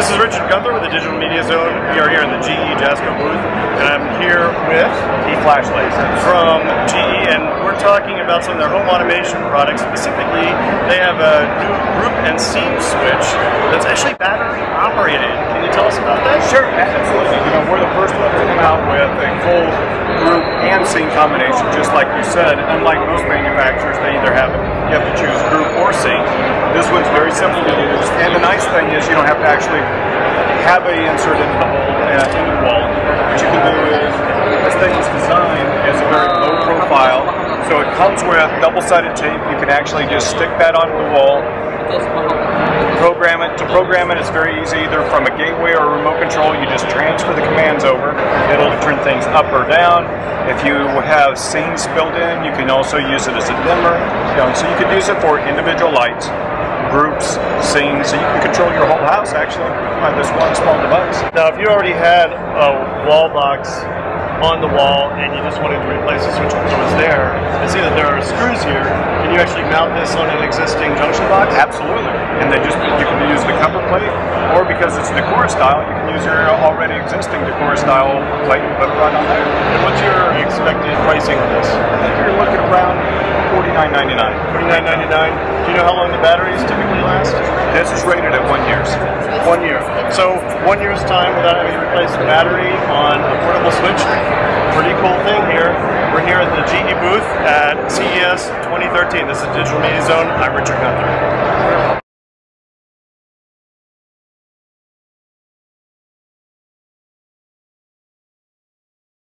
This is Richard Gunther with the Digital Media Zone. We are here in the GE Jasco booth, and I'm here with Keith Flashley from GE, and we're talking about some of their home automation products. Specifically, they have a new group and scene switch that's actually battery operated. Can you tell us about that? Sure, absolutely. You know, we're the first one to come out with a full group and scene combination, just like you said. Unlike most manufacturers, they either have you have to choose group. This one's very simple to use, and the nice thing is you don't have to actually have a insert into the hole uh, in the wall. What you can do is this thing is designed as a very low profile, so it comes with double-sided tape. You can actually just stick that onto the wall program it. To program it, it's very easy, either from a gateway or a remote control. You just transfer the commands over. It'll turn things up or down. If you have scenes built in, you can also use it as a dimmer. So you could use it for individual lights, groups, scenes, so you can control your whole house actually by this one small device. Now, if you already had a wall box on the wall and you just wanted to replace the switch that was there, and see that there are screws here, can you actually mount this on an existing junction box? Absolutely. And then just you can use the cover plate, or because it's decor style, you can use your already existing decor style plate and put it right on there. And what's your expected pricing on this? I think you're looking around $49.99. $49.99. Do you know how long the batteries typically last? This is rated at one year. One year. So one year's time without having to replace the battery on a portable switch. Pretty cool thing here. We're here at the GE booth at CES 2013. This is Digital Media Zone. I'm Richard Gunther.